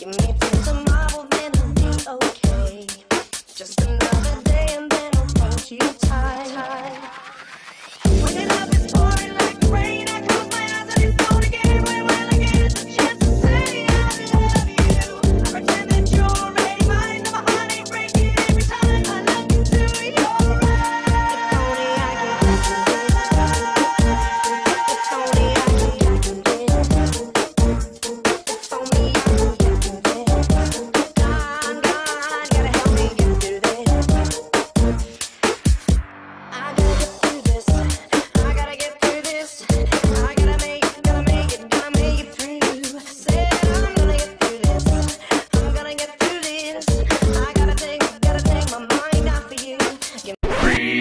Give me a piece of marble, be okay. Just